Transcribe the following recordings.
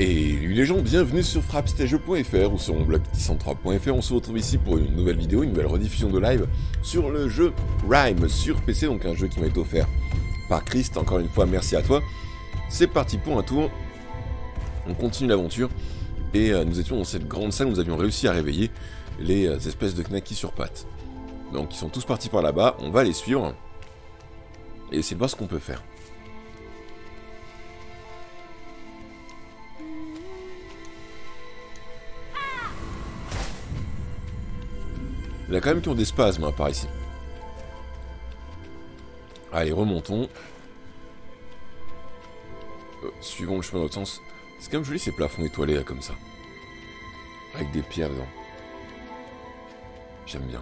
Et les gens, bienvenue sur frappstage.fr ou sur mon blog 103.fr. On se retrouve ici pour une nouvelle vidéo, une nouvelle rediffusion de live sur le jeu Rhyme sur PC, donc un jeu qui m'a été offert par Christ. Encore une fois, merci à toi. C'est parti pour un tour. On continue l'aventure. Et euh, nous étions dans cette grande salle où nous avions réussi à réveiller les euh, espèces de knackis sur pattes. Donc ils sont tous partis par là-bas, on va les suivre. Et essayer de voir ce qu'on peut faire. Il y a quand même qui ont des spasmes hein, par ici. Allez, remontons. Euh, suivons le chemin dans l'autre sens. C'est quand même joli ces plafonds étoilés là comme ça. Avec des pierres dedans. J'aime bien.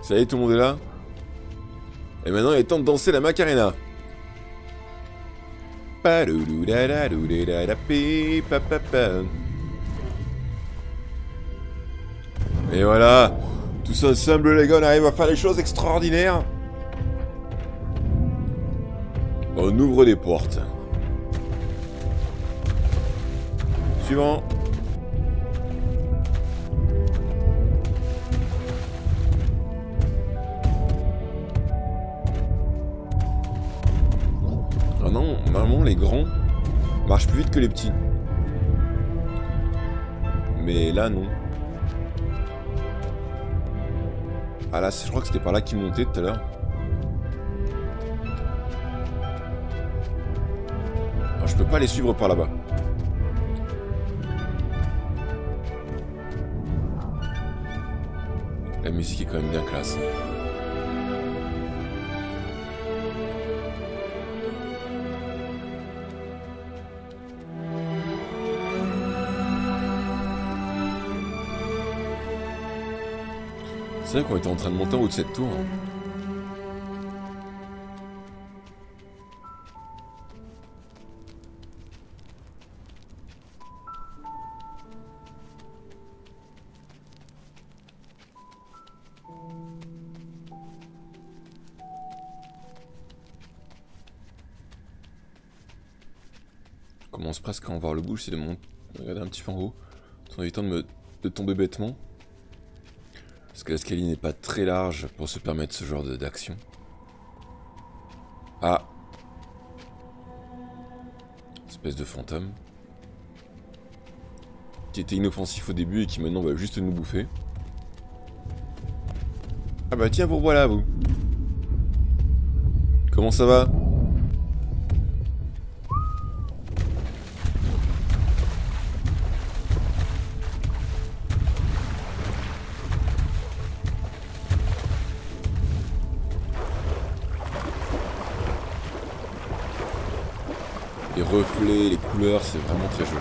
Ça y est, tout le monde est là? Et maintenant, il est temps de danser la Macarena. Et voilà Tout ça ensemble, les gars, on arrive à faire des choses extraordinaires. On ouvre des portes. Suivant. Non, normalement les grands marchent plus vite que les petits. Mais là non. Ah là, je crois que c'était par là qu'ils montaient tout à l'heure. Je peux pas les suivre par là-bas. La musique est quand même bien classe. Qu'on était en train de monter en haut de cette tour. On commence presque à en voir le bout, c'est de monter, un petit peu en haut, en évitant de, me, de tomber bêtement. Que l'escalier n'est pas très large pour se permettre ce genre d'action. Ah Espèce de fantôme. Qui était inoffensif au début et qui maintenant va juste nous bouffer. Ah bah tiens, vous voilà vous. Comment ça va? Reflets, les couleurs, c'est vraiment très joli.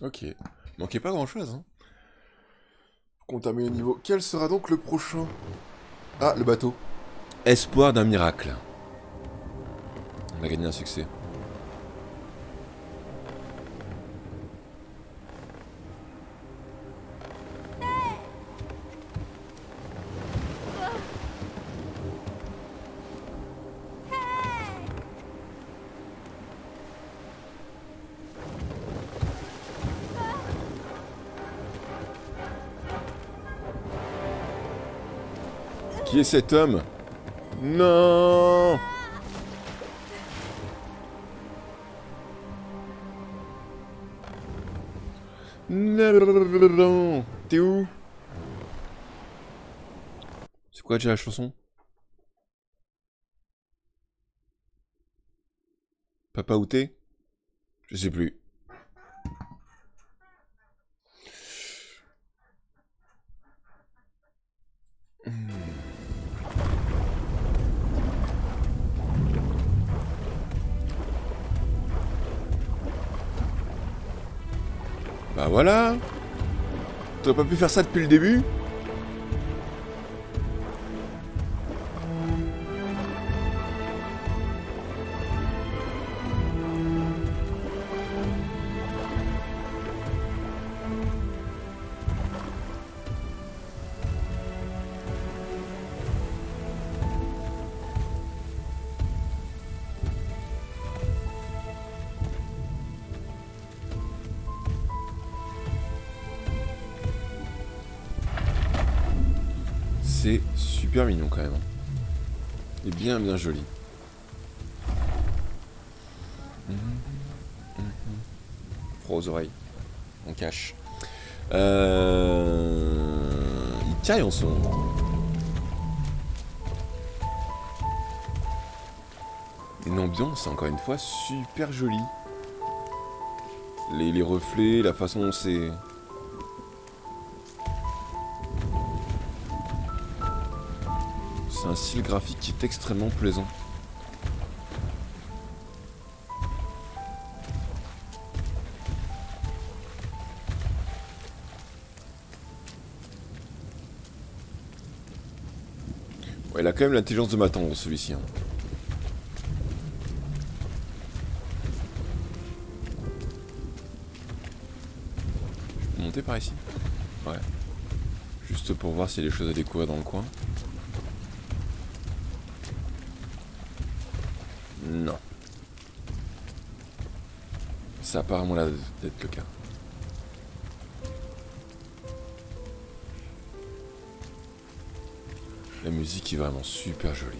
Ok. Manquait pas grand chose, hein. Qu'on termine le niveau. Quel sera donc le prochain? Ah, le bateau. Espoir d'un miracle. On a gagné un succès. Qui est cet homme? Non. T'es où? C'est quoi déjà la chanson? Papa où t'es? Je sais plus. Bah voilà. T'aurais pas pu faire ça depuis le début Super mignon quand même. Et bien bien joli. Froid aux oreilles. On cache. Euh... Il caille en moment. Une ambiance, encore une fois, super jolie. Les, reflets, la façon c'est... Un style graphique qui est extrêmement plaisant. Il a quand même l'intelligence de m'attendre celui-ci. Hein. Je peux monter par ici? Ouais. Juste pour voir s'il y a des choses à découvrir dans le coin. Non. Apparemment l'air d'être le cas. La musique est vraiment super jolie.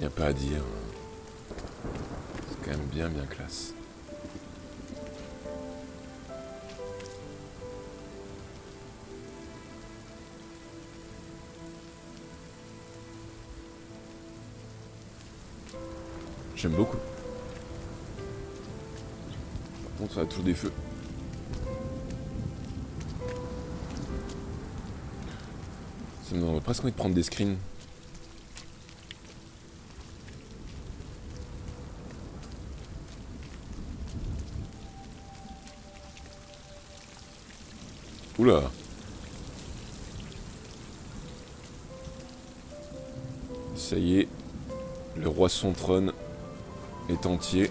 Y a pas à dire. C'est quand même bien bien classe. J'aime beaucoup. Contre, ça a toujours des feux. Ça me donnerait presque envie de prendre des screens. Oula Ça y est, le roi son trône est entier.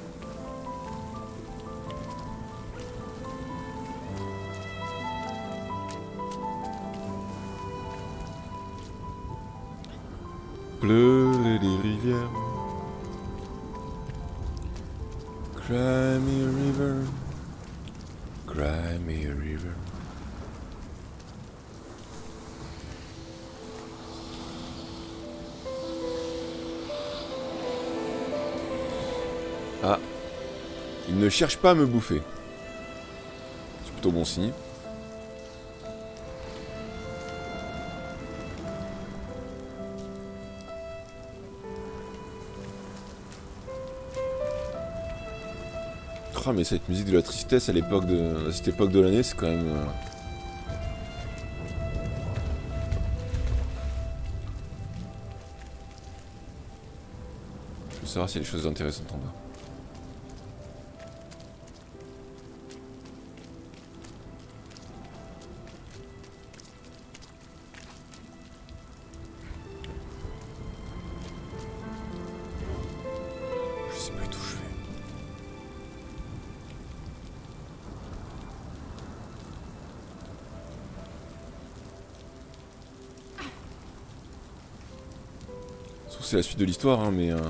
Pleurer les rivières. Cry me a river. Cry me a river. Ah. Il ne cherche pas à me bouffer. C'est plutôt bon signe. Ah mais cette musique de la tristesse à l'époque de à cette époque de l'année c'est quand même euh, Je veux savoir s'il y a des choses intéressantes en bas. C'est la suite de l'histoire, hein, mais... euh,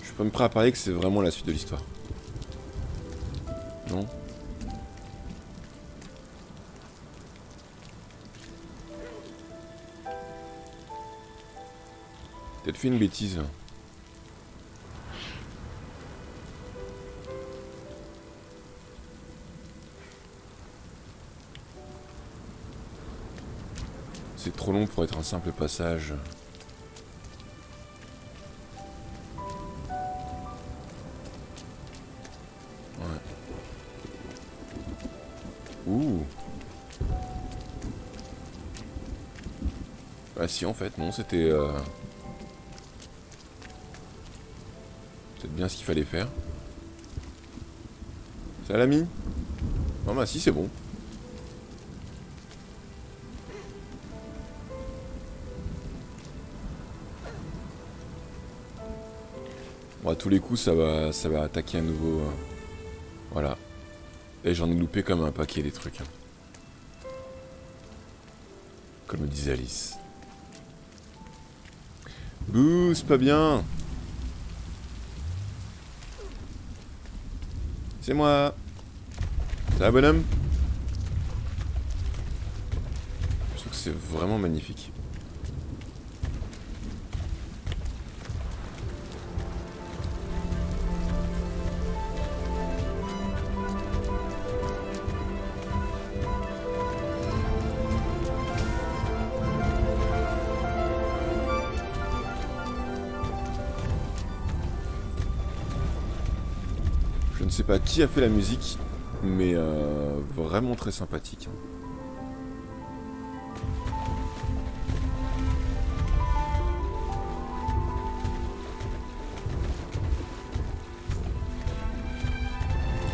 Je suis pas me prêt à parier que c'est vraiment la suite de l'histoire. Non? Peut-être fait une bêtise. C'est trop long pour être un simple passage. Ah si en fait, non, c'était... Euh... C'était bien ce qu'il fallait faire. Salami Non bah si, c'est bon. Bon, à tous les coups, ça va, ça va attaquer à nouveau. Euh, voilà. Et j'en ai loupé comme un paquet des trucs. Hein. Comme le disait Alice. Bouh, c'est pas bien. C'est moi. Ça va, bonhomme? Je trouve que c'est vraiment magnifique. Pas qui a fait la musique, mais euh, vraiment très sympathique.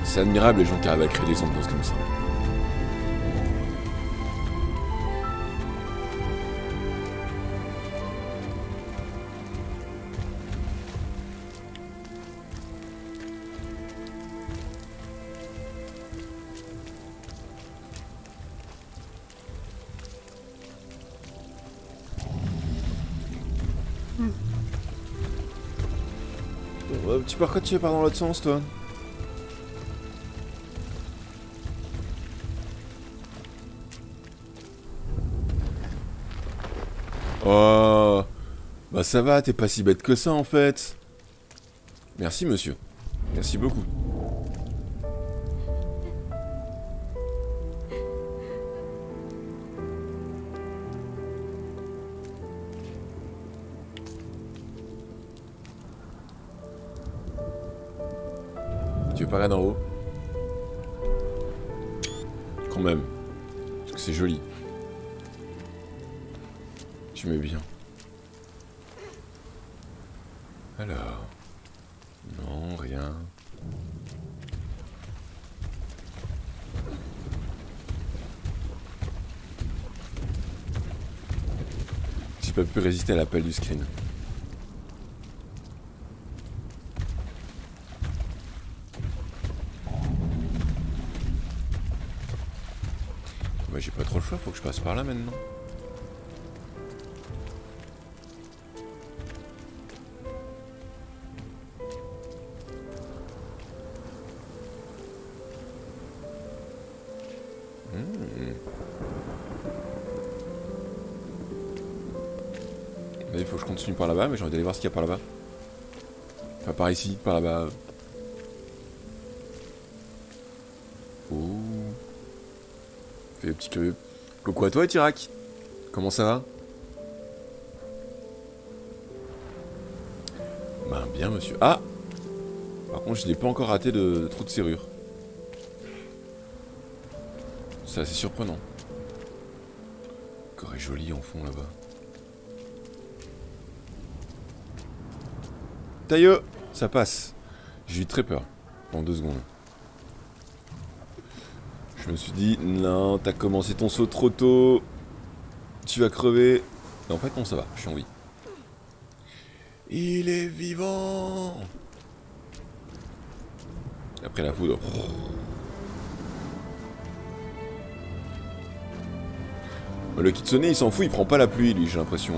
C'est admirable les gens qui arrivent à créer des ambiances comme ça. Tu pars quand tu pars dans l'autre sens, toi Oh Bah ça va, t'es pas si bête que ça en fait. Merci monsieur. Merci beaucoup. Résister à l'appel du screen. J'ai pas trop le choix, faut que je passe par là maintenant. Par là-bas, mais j'ai envie d'aller voir ce qu'il y a par là-bas. Enfin, par ici, par là-bas. Oh. Fais le petit curieux. Coucou à toi, Tirac. Comment ça va? Ben, bien, monsieur. Ah Par contre, je n'ai pas encore raté de, de trou de serrure. C'est assez surprenant. Corps est joli en fond là-bas. Tailleux Ça passe. J'ai eu très peur. En deux secondes. Je me suis dit, non, t'as commencé ton saut trop tôt. Tu vas crever. En fait, non, ça va. Je suis en vie. Il est vivant Après la poudre. Le Kitsune, il s'en fout, il prend pas la pluie, lui, j'ai l'impression.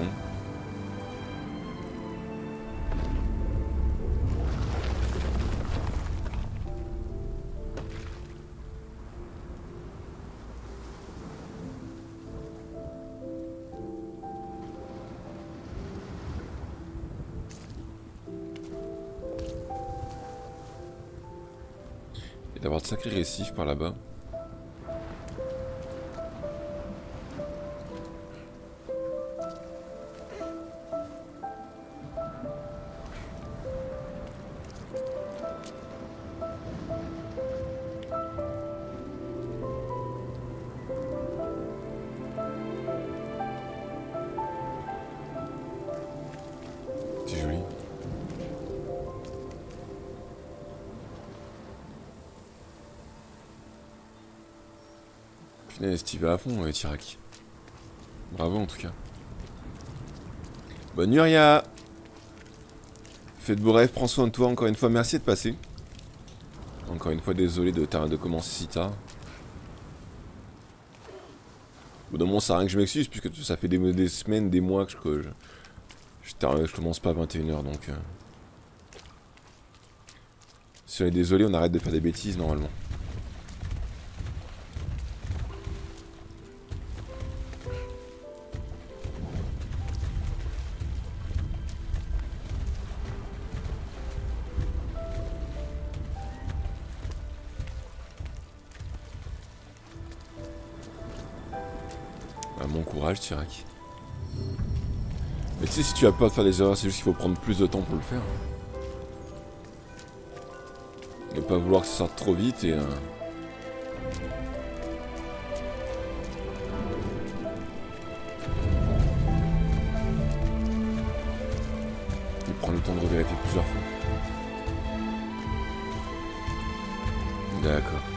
Par là-bas. Vas à fond, euh, Tirak. Bravo en tout cas. Bonne nuit, Ria Faites beau rêve, prends soin de toi encore une fois, merci de passer. Encore une fois, désolé de, de commencer si tard. Bon, non, ça sert à rien que je m'excuse, puisque ça fait des, semaines, des mois que je, commence pas à 21h, donc... Si on est désolé, on arrête de faire des bêtises, normalement. Si tu as peur de faire des erreurs, c'est juste qu'il faut prendre plus de temps pour le faire. Ne pas vouloir que ça sorte trop vite et... Euh... Il prend le temps de revérifier plusieurs fois. D'accord.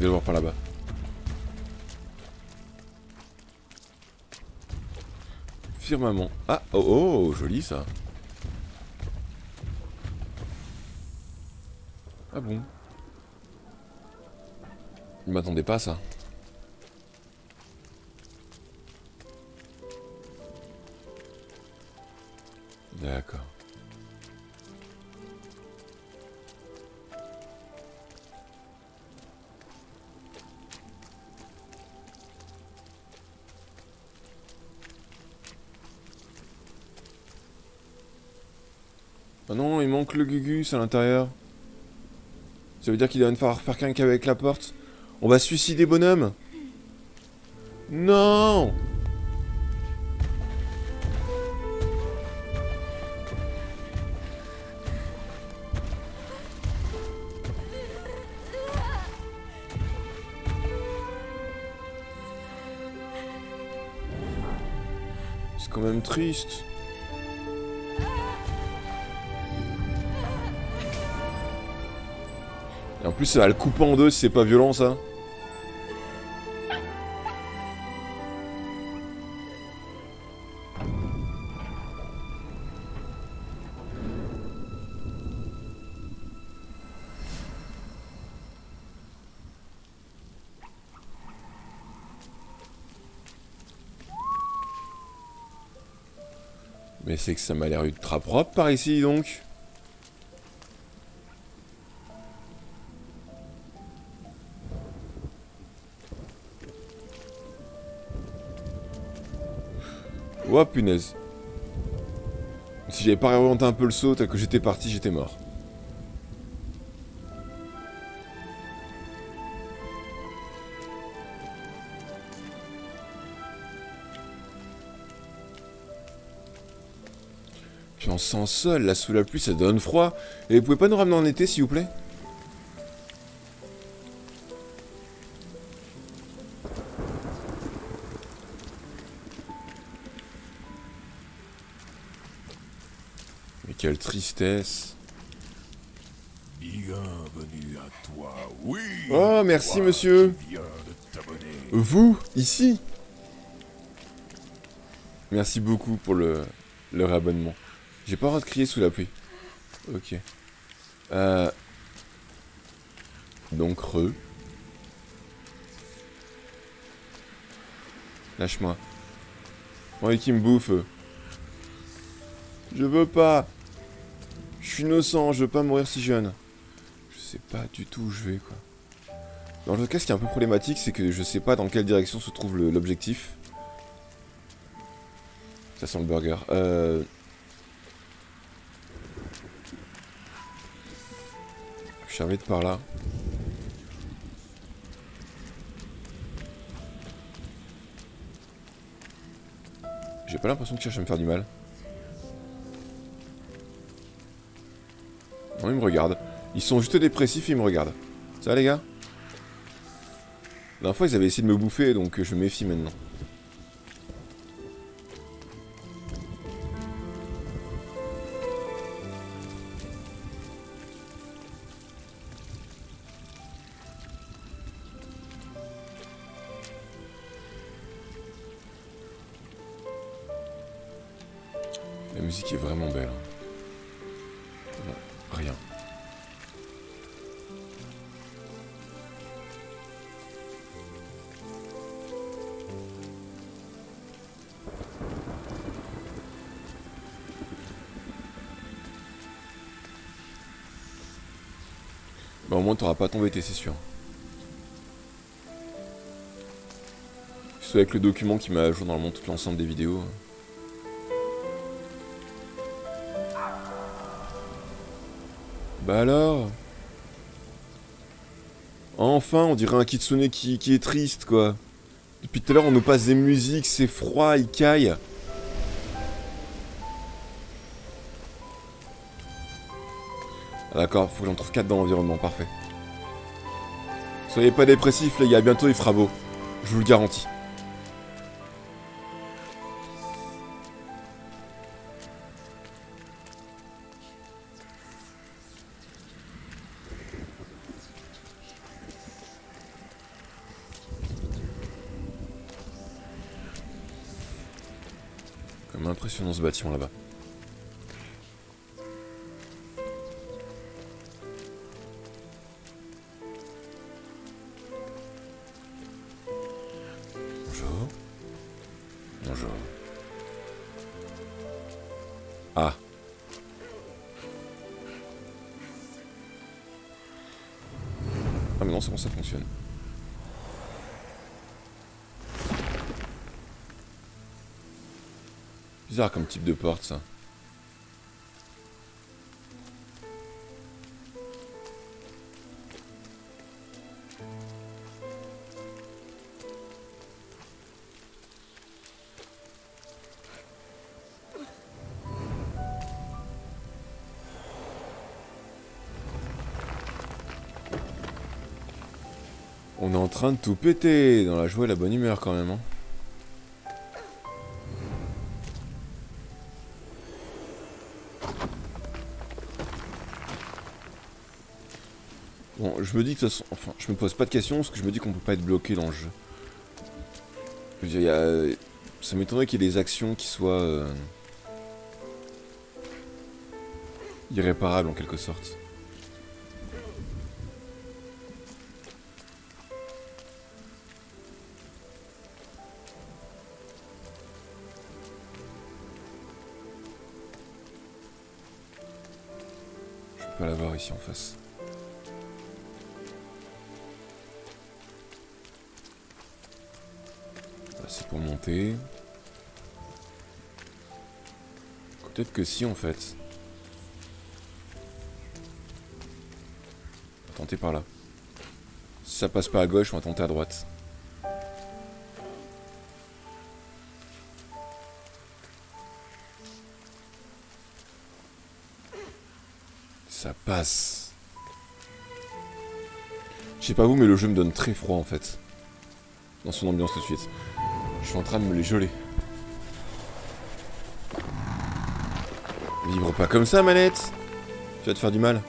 Vais le voir par là-bas. Firmament. Ah, oh, oh, joli ça. Ah bon Il m'attendait pas ça. Ah non, il manque le Gugus à l'intérieur. Ça veut dire qu'il va falloir faire qu'un avec la porte. On va suicider bonhomme. Non C'est quand même triste. Plus, ça va le couper en deux si c'est pas violent, ça. Mais c'est que ça m'a l'air ultra propre par ici, donc. Oh punaise. Si j'avais pas réorienté un peu le saut, tel que j'étais parti, j'étais mort. Puis on sent seul, là, sous la pluie, ça donne froid. Et vous pouvez pas nous ramener en été, s'il vous plaît? Tristesse. Bienvenue à toi, oui. Oh, merci monsieur. Vous, ici Merci beaucoup pour le, le réabonnement. J'ai pas le droit de crier sous la pluie. Ok. Euh... Donc, re. Lâche-moi. Bon, qui me bouffe. Je veux pas. Je suis innocent, je veux pas mourir si jeune. Je sais pas du tout où je vais, quoi. Dans le cas, ce qui est un peu problématique, c'est que je sais pas dans quelle direction se trouve l'objectif. Ça sent le burger. Euh... Je suis de par là. J'ai pas l'impression qu'il cherche à me faire du mal. Ils me regardent. Ils sont juste dépressifs, ils me regardent. Ça va les gars? La dernière fois, ils avaient essayé de me bouffer, donc je méfie maintenant. T'auras pas tombé, t'es c'est sûr. Surtout avec le document qui m'a à normalement tout l'ensemble des vidéos. Bah alors? Enfin, on dirait un kitsune qui, qui est triste, quoi. Depuis tout à l'heure, on nous passe des musiques, c'est froid, il caille. Ah, D'accord, faut que j'en trouve 4 dans l'environnement, parfait. Soyez pas dépressifs, les gars, bientôt il fera beau. Je vous le garantis. Comme impressionnant ce bâtiment là-bas. Comme type de porte, ça. On est en train de tout péter, dans la joie et la bonne humeur quand même. Hein. Bon, je me dis que de toute façon, enfin, je me pose pas de questions parce que je me dis qu'on peut pas être bloqué dans le jeu. Ça m'étonnerait qu'il y ait des actions qui soient euh, irréparables en quelque sorte. Je peux pas l'avoir ici en face. Pour monter. Peut-être que si en fait. On va tenter par là. Si ça passe pas à gauche, on va tenter à droite. Ça passe. Je sais pas vous, mais le jeu me donne très froid en fait. Dans son ambiance tout de suite. Je suis en train de me les geler. Vibre pas comme ça, manette Tu vas te faire du mal.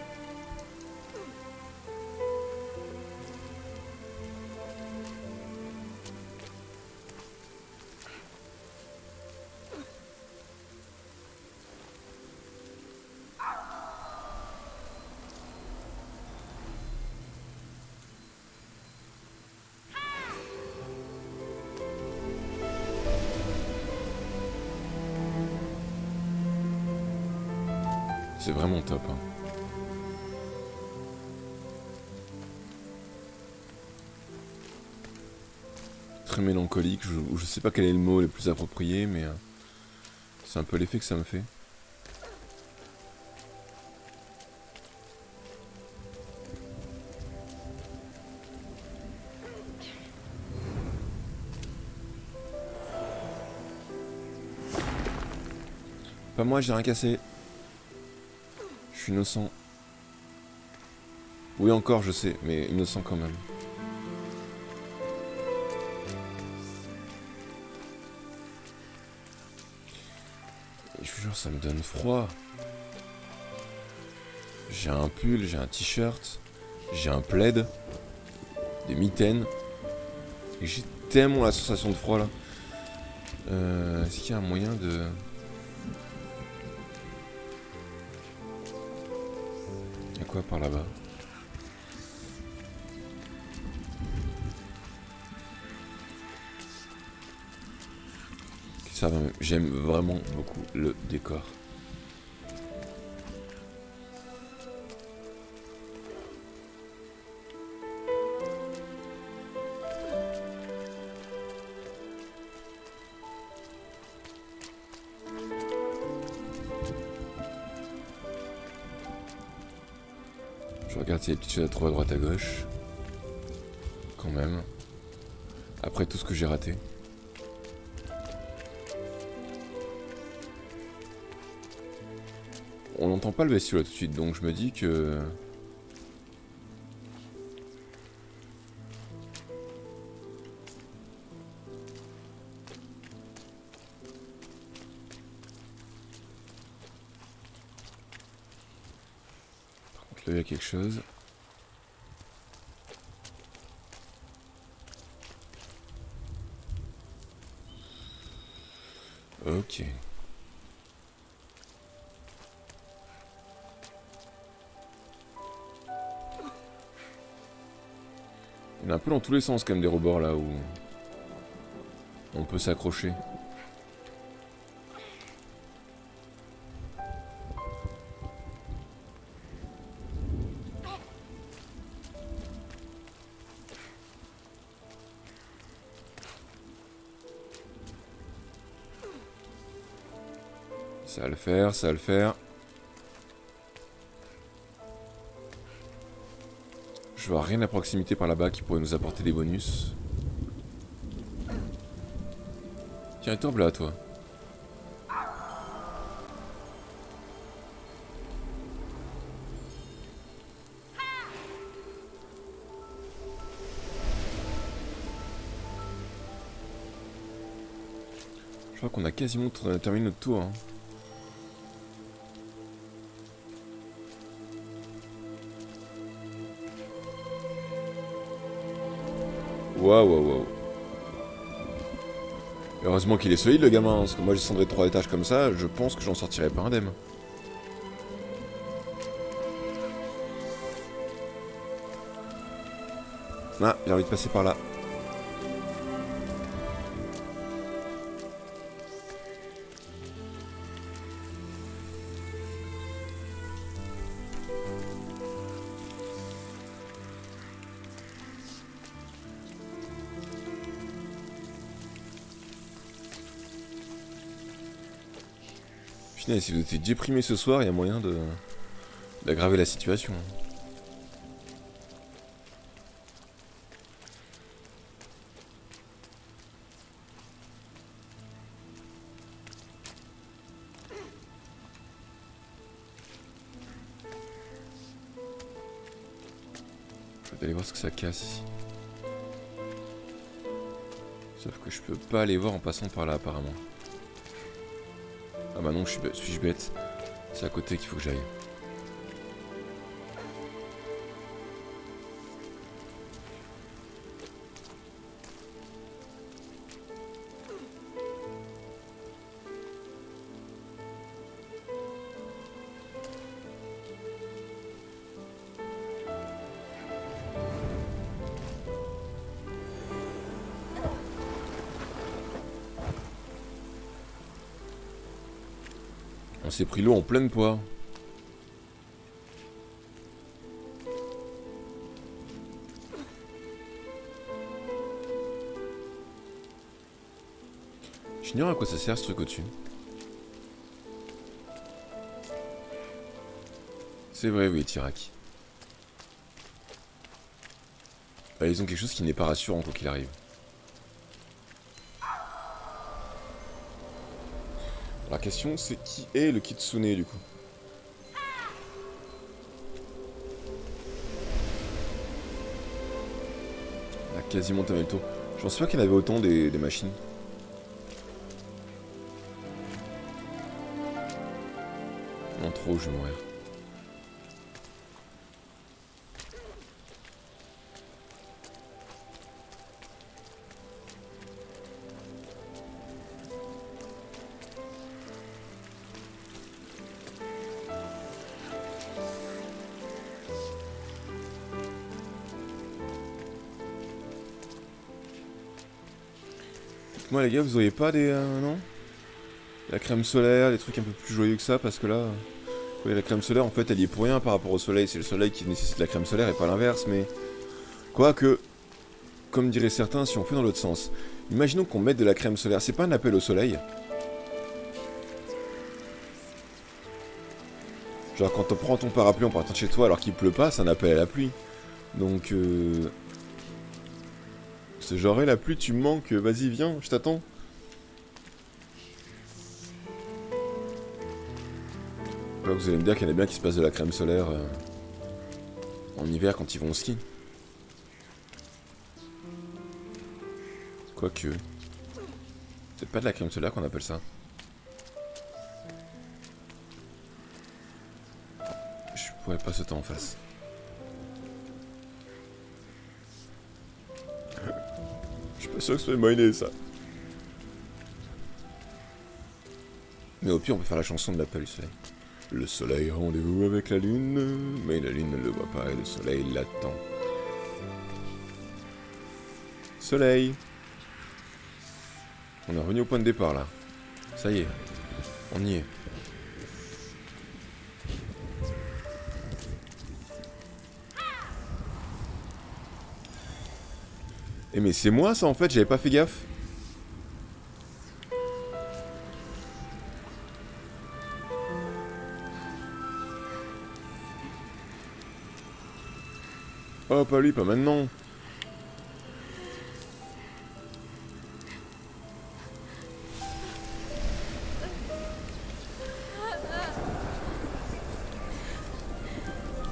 C'est vraiment top. hein. Très mélancolique, je, sais pas quel est le mot le plus approprié, mais euh, c'est un peu l'effet que ça me fait. Pas moi, j'ai rien cassé. Je suis innocent. Oui, encore, je sais, mais innocent quand même. Je vous jure, ça me donne froid. J'ai un pull, j'ai un t-shirt, j'ai un plaid, des mitaines. J'ai tellement la sensation de froid là. Euh, Est-ce qu'il y a un moyen de... quoi par là-bas j'aime vraiment beaucoup le décor. Regarde s'il y a des petites choses à droite à gauche. Quand même. Après tout ce que j'ai raté. On n'entend pas le vaisseau là tout de suite, donc je me dis que... Par contre là il y a quelque chose. Il y en a un peu dans tous les sens quand même des rebords là où on peut s'accrocher. Ça va le faire, ça va le faire. Je vois rien à proximité par là-bas qui pourrait nous apporter des bonus. Tiens, tombe là, toi. Je crois qu'on a quasiment terminé notre tour. Hein. Waouh, waouh, waouh. Heureusement qu'il est solide le gamin, parce que moi descendrais trois étages comme ça, je pense que j'en sortirais pas indemne. Ah, j'ai envie de passer par là. Si vous êtes déprimé ce soir, il y a moyen d'aggraver la situation. Je vais aller voir ce que ça casse ici. Sauf que je peux pas aller voir en passant par là apparemment. Ah bah non, je suis, suis-je bête C'est à côté qu'il faut que j'aille. On s'est pris l'eau en pleine poire. J'ignore à quoi ça sert ce truc au-dessus. C'est vrai, oui, Tirak. Bah, ils ont quelque chose qui n'est pas rassurant quoi qu'il arrive. La question c'est qui est le Kitsune du coup? On a quasiment terminé le tour. Je pense pas en avait autant des, des machines. Non trop, je vais mourir. Dites-moi les gars, vous auriez pas des... Euh, non? La crème solaire, des trucs un peu plus joyeux que ça, parce que là... Oui, la crème solaire, en fait, elle y est pour rien par rapport au soleil. C'est le soleil qui nécessite la crème solaire et pas l'inverse, mais... Quoique, comme diraient certains, si on fait dans l'autre sens. Imaginons qu'on mette de la crème solaire. C'est pas un appel au soleil? Genre quand on prend ton parapluie en partant de chez toi alors qu'il pleut pas, c'est un appel à la pluie. Donc euh... Genre, la pluie, tu me manques, vas-y, viens, je t'attends. vous allez me dire qu'il y en a bien qui se passent de la crème solaire euh, en hiver quand ils vont au ski. Quoique. C'est pas de la crème solaire qu'on appelle ça. Je pourrais pas sauter en face. Sûr que ce soit une ça. Mais au pire, on peut faire la chanson de l'appel du soleil. Le soleil rendez-vous avec la lune, mais la lune ne le voit pas et le soleil l'attend. Soleil On est revenu au point de départ là. Ça y est, on y est. Eh mais c'est moi ça en fait, j'avais pas fait gaffe. Oh pas lui, pas maintenant.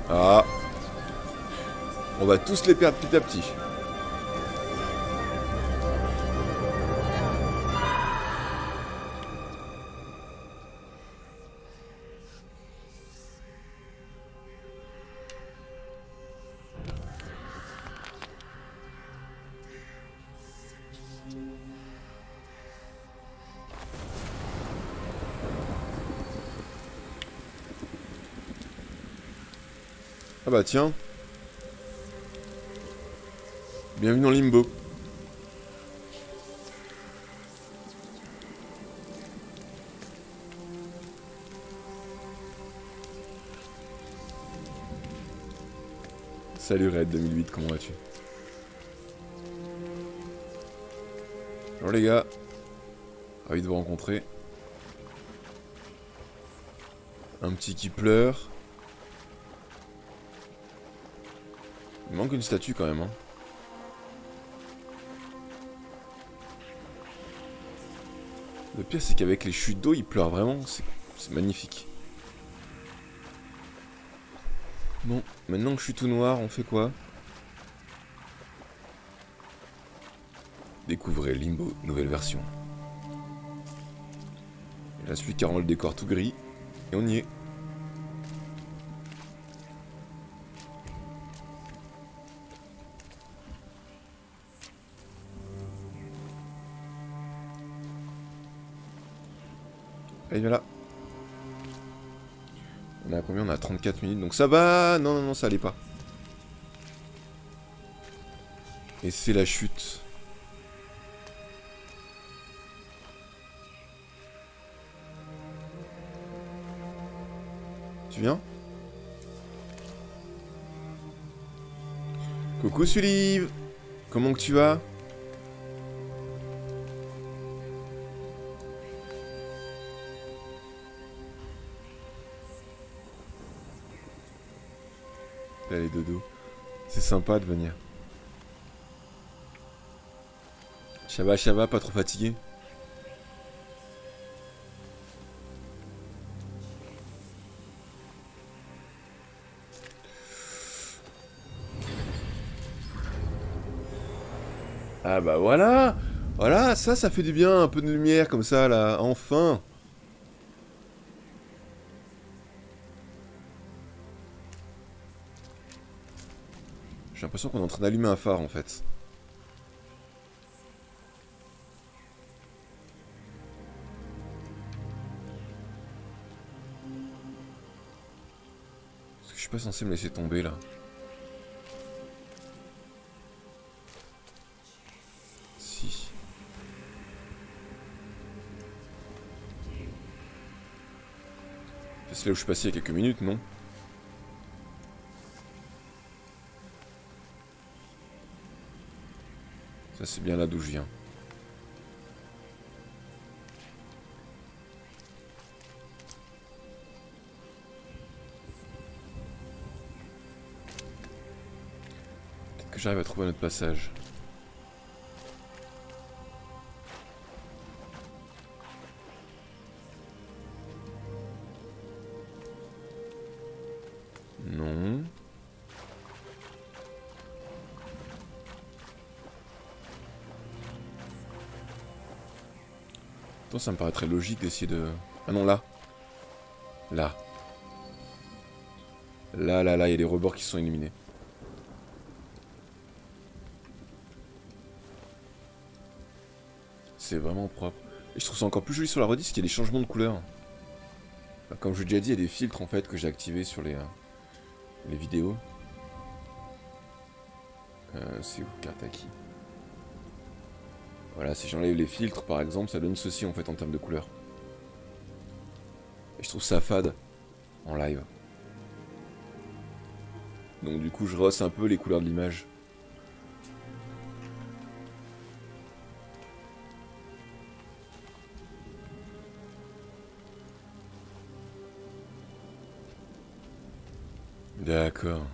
Ah. On va tous les perdre petit à petit. Ah bah tiens. Bienvenue dans Limbo. Salut Red 2008, comment vas-tu? Alors les gars, ravi de vous rencontrer. Un petit qui pleure. Manque une statue quand même. Hein. Le pire c'est qu'avec les chutes d'eau il pleure vraiment, c'est magnifique. Bon, maintenant que je suis tout noir, on fait quoi? Découvrez Limbo, nouvelle version. Il reste plus qu'à rendre le décor tout gris, et on y est. Allez, viens là. On a combien? On a 34 minutes, donc ça va Non, non, non, ça allait pas. Et c'est la chute. Tu viens? Coucou Sulive Comment que tu vas? C'est sympa de venir. Chava, Chava, pas trop fatigué? Ah bah voilà! Voilà, ça, ça fait du bien, un peu de lumière comme ça, là, enfin l'impression qu'on est en train d'allumer un phare en fait. Parce que je suis pas censé me laisser tomber là. Si. C'est là où je suis passé il y a quelques minutes, non? Ça c'est bien là d'où je viens. Peut-être que j'arrive à trouver notre passage. Ça me paraît très logique d'essayer de... Ah non, là. Là. Là, là, là, il y a des rebords qui sont éliminés. C'est vraiment propre. Et je trouve ça encore plus joli sur la redis qu'il y a des changements de couleur. Comme je l'ai déjà dit, il y a des filtres en fait que j'ai activés sur les, euh, les vidéos. Euh, c'est où Kartaki? Voilà, si j'enlève les filtres par exemple, ça donne ceci en fait en termes de couleur. Et je trouve ça fade en live. Donc du coup je rosse un peu les couleurs de l'image. D'accord.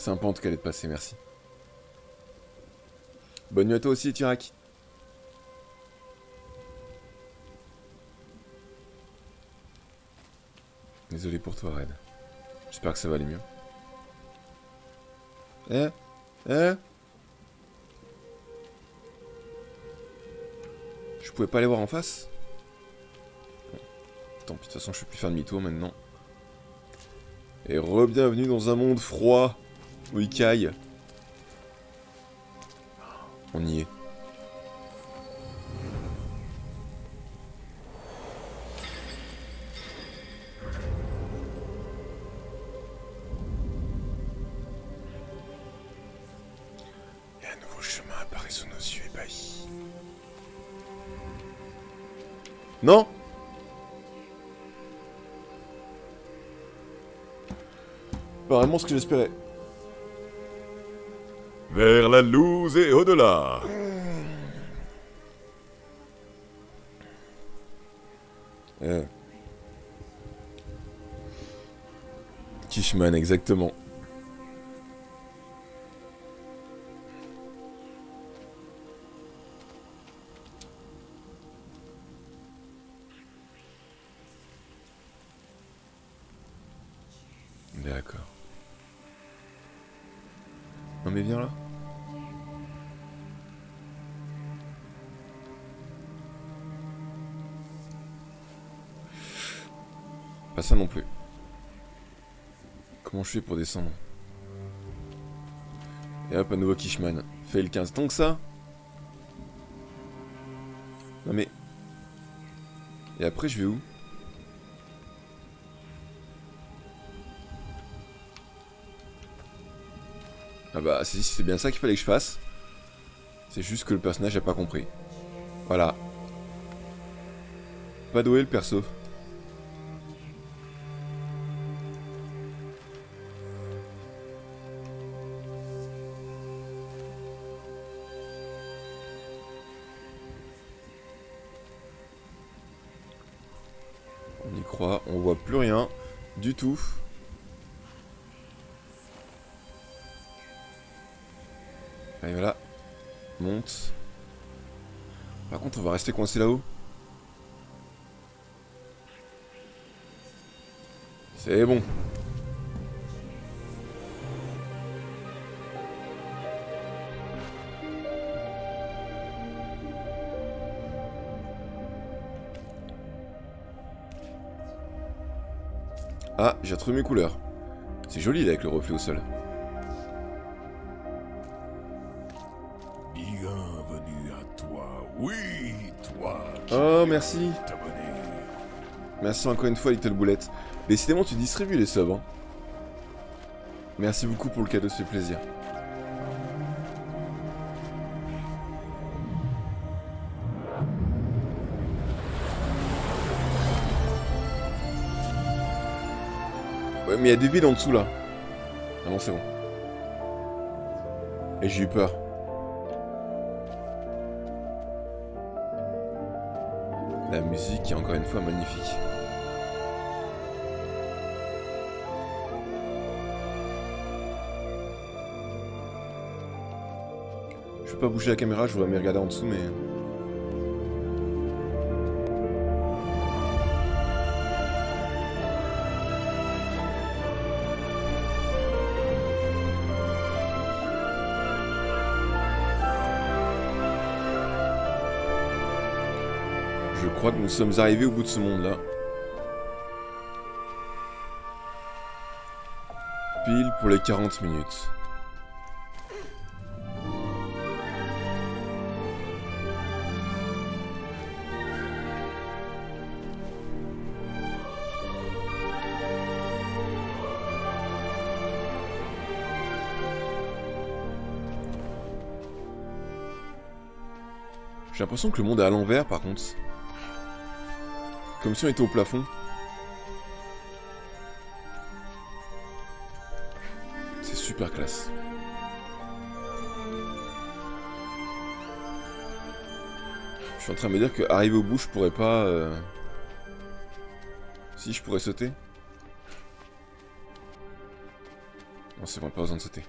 Sympa en tout cas d'être passé, merci. Bonne nuit à toi aussi, Tirak. Désolé pour toi, Red. J'espère que ça va aller mieux. Eh Eh Je pouvais pas aller voir en face? Tant pis, de toute façon, je peux plus faire demi-tour maintenant. Et re-bienvenue dans un monde froid où il caille. On y est. Et un nouveau chemin apparaît sous nos yeux ébahis. Non Pas vraiment ce que j'espérais. Vers la loose et au-delà. Euh. Kishman, exactement. Non plus. Comment je fais pour descendre Et hop, un nouveau Kishman. Fait le 15. Tant que ça Non mais... Et après, je vais où Ah bah, c'est bien ça qu'il fallait que je fasse. C'est juste que le personnage a pas compris. Voilà. Pas doué le perso. On voit plus rien du tout. Allez, voilà. Monte. Par contre, on va rester coincé là-haut. C'est bon. Ah, j'ai retrouvé mes couleurs. C'est joli là avec le reflet au sol. Bienvenue à toi. Oui, toi. Oh, merci. Merci encore une fois, Little Boulette. Décidément, tu distribues les subs. Hein. Merci beaucoup pour le cadeau, fait plaisir. Mais il y a des vides en dessous là. Ah non, c'est bon. Et j'ai eu peur. La musique est encore une fois magnifique. Je veux pas bouger la caméra, je voudrais me regarder en dessous, mais... sommes arrivés au bout de ce monde-là. Pile pour les 40 minutes. J'ai l'impression que le monde est à l'envers par contre. Comme si on était au plafond. C'est super classe. Je suis en train de me dire que arriver au bout, je pourrais pas... euh, Si, je pourrais sauter. Non, c'est bon, pas besoin de sauter.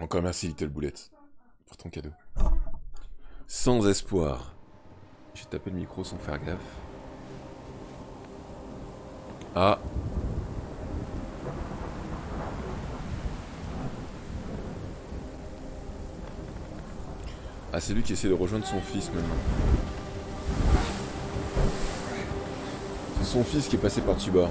Encore merci Little Boulette pour ton cadeau. Sans espoir. J'ai tapé le micro sans faire gaffe. Ah. Ah, c'est lui qui essaie de rejoindre son fils maintenant. C'est son fils qui est passé par Tuba.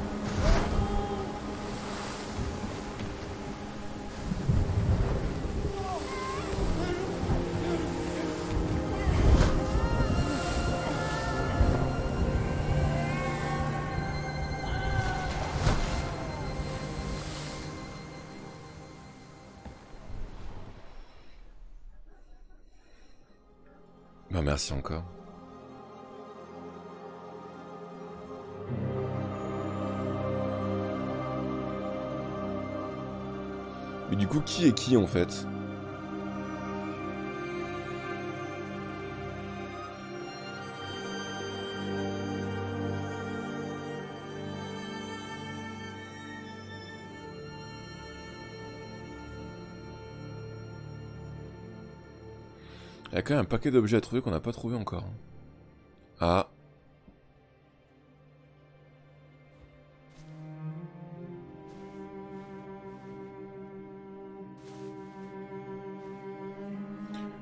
Mais du coup, qui est qui en fait? Il y a quand même un paquet d'objets à trouver qu'on n'a pas trouvé encore. Ah.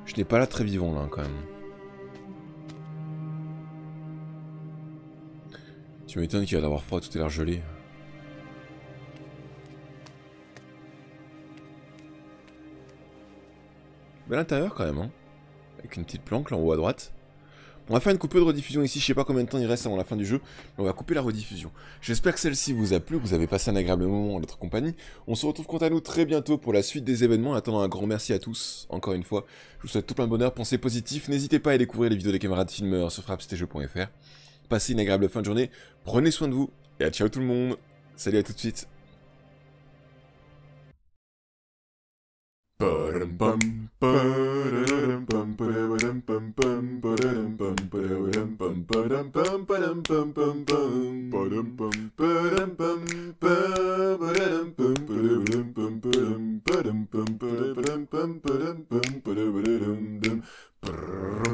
Je n'ai pas là très vivant là quand même. Tu m'étonnes qu'il va avoir froid, tout est l'air gelé. Mais à l'intérieur quand même, hein. Avec une petite planque là en haut à droite. On va faire une coupure de rediffusion ici, je sais pas combien de temps il reste avant la fin du jeu, mais on va couper la rediffusion. J'espère que celle-ci vous a plu, que vous avez passé un agréable moment en notre compagnie. On se retrouve quant à nous très bientôt pour la suite des événements. En attendant, un grand merci à tous, encore une fois. Je vous souhaite tout plein de bonheur, pensez positif. N'hésitez pas à découvrir les vidéos des camarades filmeurs sur frappstjeux.fr. Passez une agréable fin de journée, prenez soin de vous, et à ciao tout le monde. Salut à tout de suite. Brrrr.